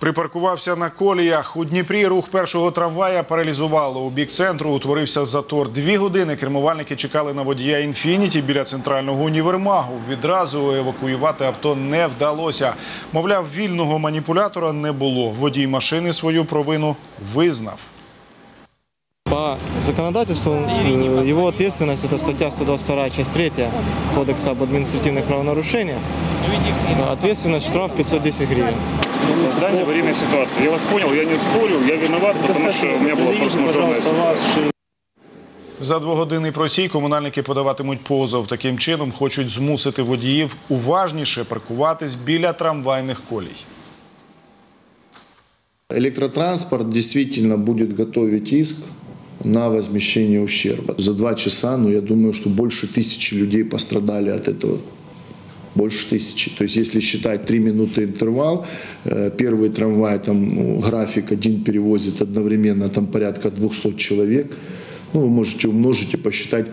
Припаркувався на коліях. У Дніпрі рух першого трамвая паралізувало. У бік центру утворився затор. Дві години кермувальники чекали на водія «Інфініті» біля центрального універмагу. Відразу евакуювати авто не вдалося. Мовляв, вільного маніпулятора не було. Водій машини свою провину визнав. По законодательству э, его ответственность это статья 122 часть 3 Кодекса об административных правонарушениях. Э, Ответственность штраф 510 гривен. Создание аварийной ситуации. Я вас понял, я не спорю, я виноват, потому что у меня была форс-мажорная ситуация. За двогодинний просій комунальники подаватимуть позов. Таким чином хочуть змусити водіїв уважніше паркуватись біля трамвайних колій. Электротранспорт действительно будет готовить иск На возмещение ущерба. За два часа, ну, я думаю, что больше тысячи людей пострадали от этого. Больше тысячи. То есть, если считать три минуты интервал, э, первый трамвай, там ну, график один перевозит одновременно там порядка 200 человек. Ну, вы можете умножить и посчитать